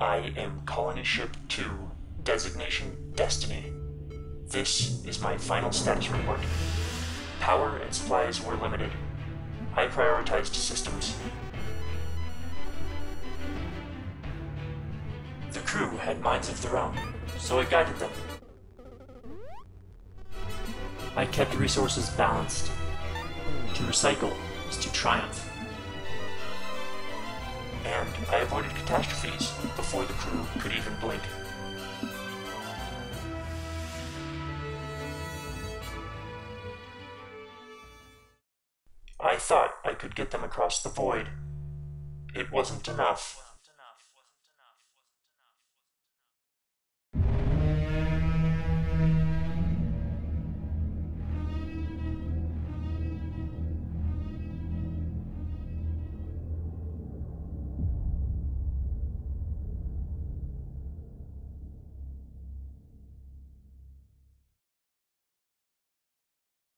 I am Colony Ship 2, designation Destiny. This is my final status report. Power and supplies were limited. I prioritized systems. The crew had minds of their own, so I guided them. I kept resources balanced. To recycle is to triumph. I avoided catastrophes before the crew could even blink. I thought I could get them across the void. It wasn't enough.